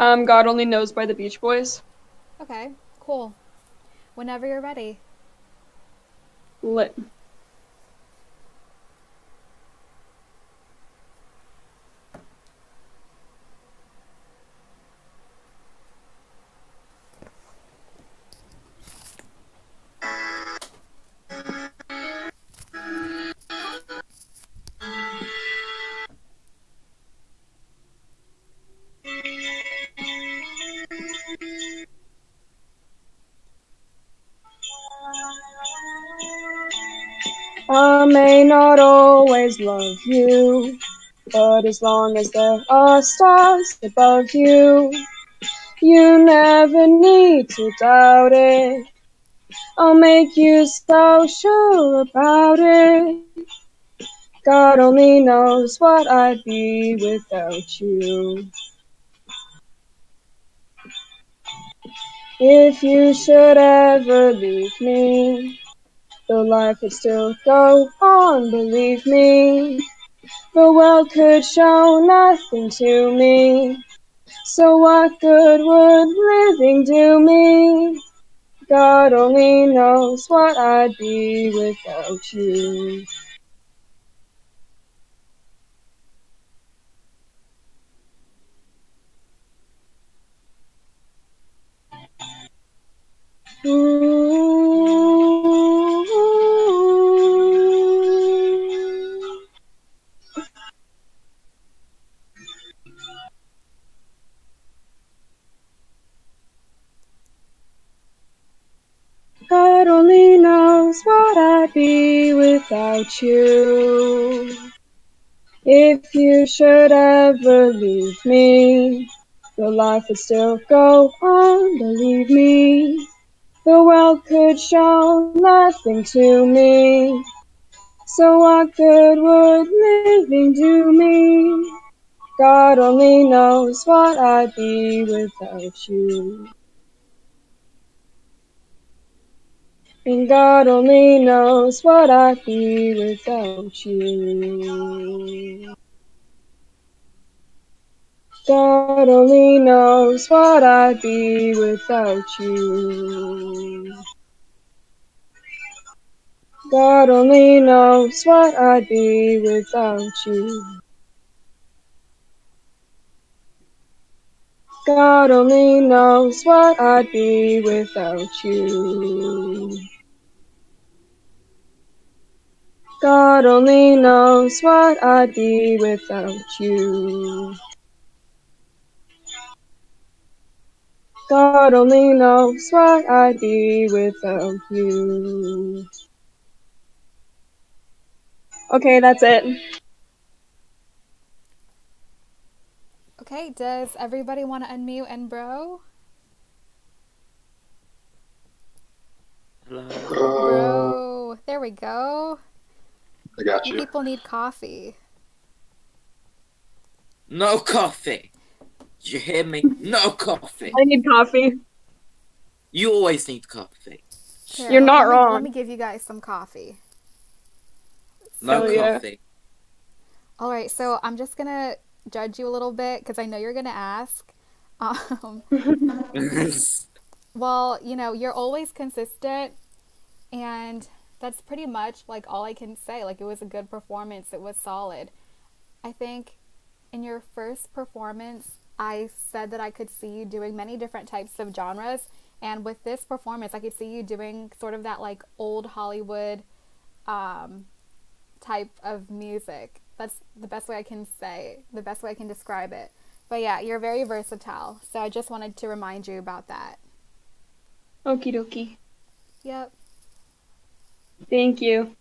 Um, God Only Knows by the Beach Boys. Okay, cool. Whenever you're ready. Lit. I may not always love you, but as long as there are stars above you, you never need to doubt it. I'll make you so sure about it. God only knows what I'd be without you. If you should ever leave me, the life would still go on, believe me. The world could show nothing to me. So what good would living do me? God only knows what I'd be without you. Without you. If you should ever leave me, your life would still go on, believe me. The world could show nothing to me. So what good would living do me? God only knows what I'd be without you. And God only knows what I'd be without you. God only knows what I'd be without you. God only knows what I'd be without you. God only knows what I'd be without you. God only knows what I'd be without you. God only knows what I'd be without you. Okay, that's it. Okay, does everybody want to unmute and bro? Hello. Bro. There we go. I got You you. people need coffee. No coffee. You hear me? No coffee. I need coffee. You always need coffee. Here, You're not me- wrong. Let me give you guys some coffee. No Hell yeah. coffee. All right, so I'm just gonna judge you a little bit because I know you're gonna ask. Um, well, you know, you're always consistent, and that's pretty much like all I can say. Like, it was a good performance, it was solid. I think in your first performance, I said that I could see you doing many different types of genres, and with this performance, I could see you doing sort of that like old Hollywood um, type of music. That's the best way I can say, the best way I can describe it. But yeah, you're very versatile. So I just wanted to remind you about that. Okie dokie. Yep. Thank you.